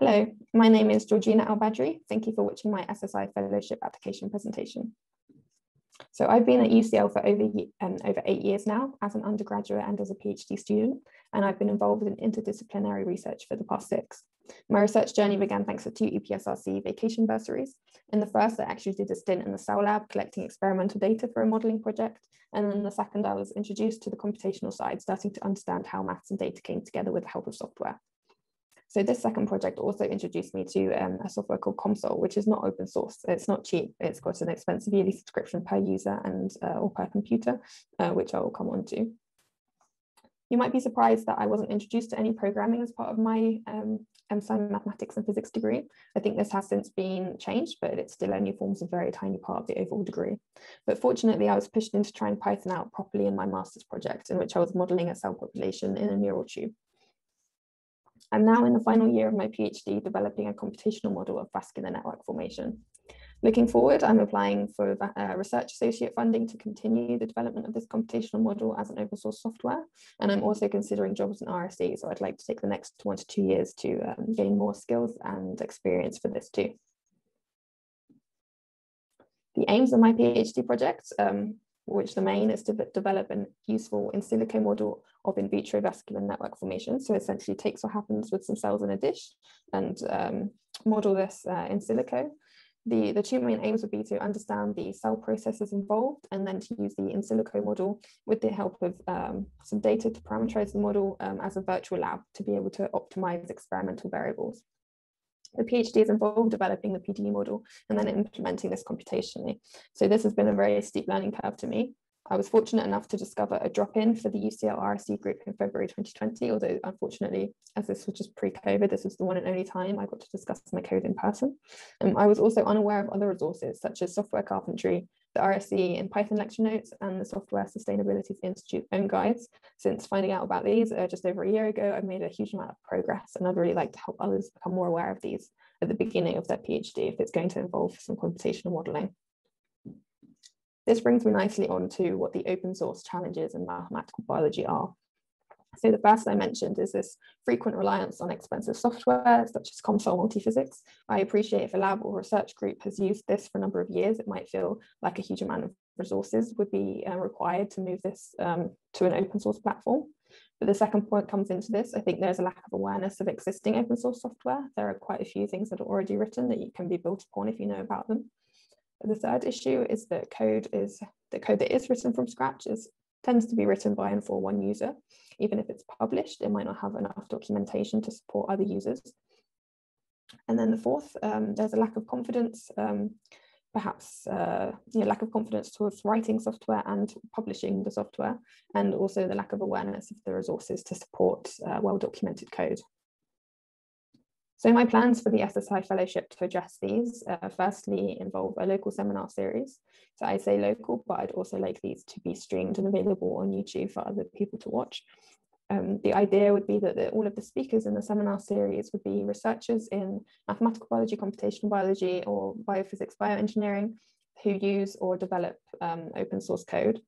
Hello, my name is Georgina Al-Badri. Thank you for watching my SSI Fellowship application presentation. So I've been at UCL for over, um, over eight years now as an undergraduate and as a PhD student, and I've been involved in interdisciplinary research for the past six. My research journey began thanks to two EPSRC vacation bursaries. In the first, I actually did a stint in the cell lab collecting experimental data for a modelling project. And then the second, I was introduced to the computational side, starting to understand how maths and data came together with the help of software. So this second project also introduced me to um, a software called COMSOL, which is not open source. It's not cheap. It's got an expensive yearly subscription per user and uh, or per computer, uh, which I will come on to. You might be surprised that I wasn't introduced to any programming as part of my um, mathematics and physics degree. I think this has since been changed, but it still only forms a very tiny part of the overall degree. But fortunately, I was pushed into trying Python out properly in my master's project, in which I was modeling a cell population in a neural tube. I'm now in the final year of my PhD developing a computational model of vascular network formation. Looking forward, I'm applying for uh, research associate funding to continue the development of this computational model as an open source software. And I'm also considering jobs in RSE, so I'd like to take the next one to two years to um, gain more skills and experience for this too. The aims of my PhD project um, which the main is to develop a useful in silico model of in vitro vascular network formation. So essentially takes what happens with some cells in a dish and um, model this uh, in silico. The, the two main aims would be to understand the cell processes involved and then to use the in silico model with the help of um, some data to parameterize the model um, as a virtual lab to be able to optimize experimental variables. The PhD is involved developing the PDE model and then implementing this computationally. So this has been a very steep learning curve to me. I was fortunate enough to discover a drop-in for the UCL RSE group in February 2020, although unfortunately, as this was just pre-COVID, this was the one and only time I got to discuss my code in person. Um, I was also unaware of other resources such as software carpentry, the RSE in Python lecture notes and the Software Sustainability Institute own guides. Since finding out about these uh, just over a year ago, I've made a huge amount of progress and I'd really like to help others become more aware of these at the beginning of their PhD if it's going to involve some computational modeling. This brings me nicely on to what the open source challenges in mathematical biology are. So the first I mentioned is this frequent reliance on expensive software, such as COMSOL Multiphysics. I appreciate if a lab or research group has used this for a number of years, it might feel like a huge amount of resources would be uh, required to move this um, to an open source platform. But the second point comes into this. I think there's a lack of awareness of existing open source software. There are quite a few things that are already written that you can be built upon if you know about them. The third issue is that code is the code that is written from scratch is tends to be written by and for one user. Even if it's published, it might not have enough documentation to support other users. And then the fourth, um, there's a lack of confidence, um, perhaps uh, you know, lack of confidence towards writing software and publishing the software, and also the lack of awareness of the resources to support uh, well-documented code. So my plans for the SSI Fellowship to address these, uh, firstly, involve a local seminar series. So I say local, but I'd also like these to be streamed and available on YouTube for other people to watch. Um, the idea would be that the, all of the speakers in the seminar series would be researchers in mathematical biology, computational biology, or biophysics, bioengineering, who use or develop um, open source code.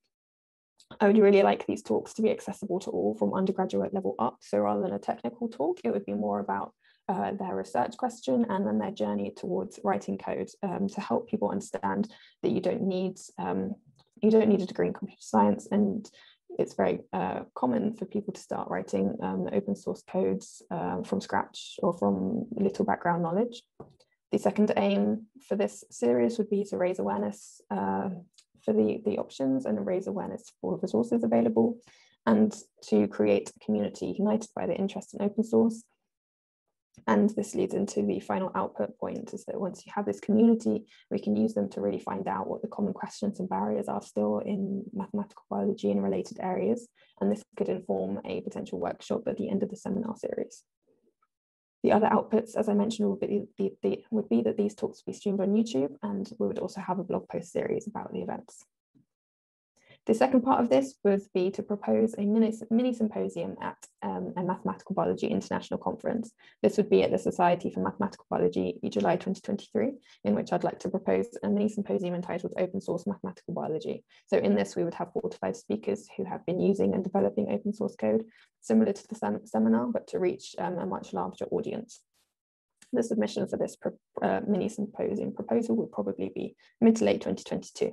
I would really like these talks to be accessible to all from undergraduate level up. So rather than a technical talk, it would be more about uh, their research question and then their journey towards writing code um, to help people understand that you don't need um, you don't need a degree in computer science and it's very uh, common for people to start writing um, open source codes uh, from scratch or from little background knowledge. The second aim for this series would be to raise awareness uh, for the, the options and raise awareness for resources available and to create a community united by the interest in open source and this leads into the final output point is that once you have this community, we can use them to really find out what the common questions and barriers are still in mathematical biology and related areas. And this could inform a potential workshop at the end of the seminar series. The other outputs, as I mentioned, would be, the, the, would be that these talks would be streamed on YouTube and we would also have a blog post series about the events. The second part of this would be to propose a mini, symposium at um, a Mathematical Biology International Conference. This would be at the Society for Mathematical Biology July 2023, in which I'd like to propose a mini symposium entitled Open Source Mathematical Biology. So in this, we would have four to five speakers who have been using and developing open source code, similar to the sem seminar, but to reach um, a much larger audience. the submission for this uh, mini symposium proposal would probably be mid to late 2022.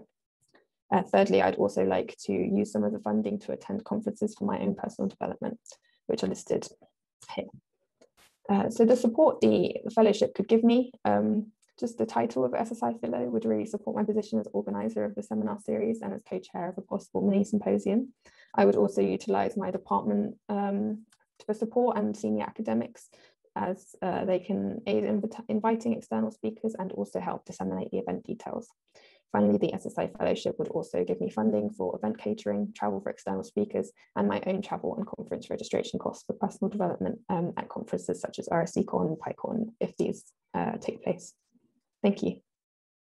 Uh, thirdly, I'd also like to use some of the funding to attend conferences for my own personal development, which are listed here. Uh, so the support the fellowship could give me, um, just the title of SSI Fellow would really support my position as organizer of the seminar series and as co-chair of a possible mini symposium. I would also utilize my department um, for support and senior academics as uh, they can aid in inviting external speakers and also help disseminate the event details. Finally, the SSI Fellowship would also give me funding for event catering, travel for external speakers, and my own travel and conference registration costs for personal development um, at conferences such as RSECon and PyCon if these uh, take place. Thank you.